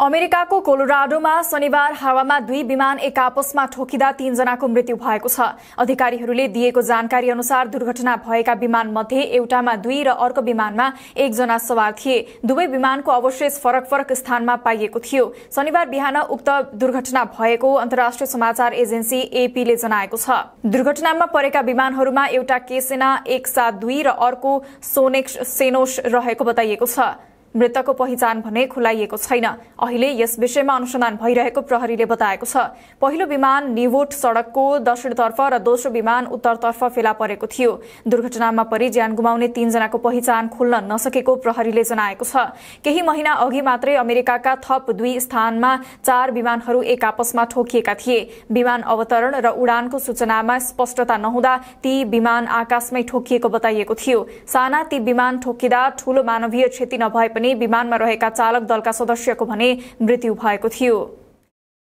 अमेरिकाको कोलोराडोमा शनिबार हावामा दुई विमान एक आपसमा ठोकिँदा तीनजनाको मृत्यु भएको छ। अधिकारीहरूले दिएको जानकारी अनुसार दुर्घटना भएका विमान मध्ये एउटामा दुई र अर्को विमानमा एकजना सवार थिए। दुवै विमानको अवशेष फरक फरक स्थानमा पाइएको थियो। शनिबार बिहान उक्त दुर्घटना भएको अन्तर्राष्ट्रिय समाचार एजेन्सी एपीले जनाएको छ। दुर्घटनामा परेका विमानहरूमा एउटा केसेना एक सात दुई र अर्को सोनेक्स सेनोस रहेको बताइएको छ। मृतकको पहिचान भने खुलाइएको छैन। अहिले यस विषयमा अनुसन्धान भइरहेको प्रहरीले बताएको छ। पहिलो विमान निवोट सड़कको दक्षिणतर्फ र दोस्रो विमान उत्तरतर्फ फेला परेको थियो। दुर्घटनामा परि ज्यान गुमाउने तीनजनाको पहिचान खुल्न नसकेको प्रहरीले जनाएको छ। केही महिना अघि मात्रै अमेरिकाका थप दुई स्थानमा चार विमानहरू एक आपसमा ठोकिएका थिए। विमान अवतरण र उडानको सूचनामा स्पष्टता नहुँदा ती विमान आकाशमै ठोकिएको बताइएको थियो। साना ती विमान ठोकिँदा ठूलो मानवीय क्षति नभए पनि विमानमा रहेका चालक दलका सदस्यको भने मृत्यु भएको थियो।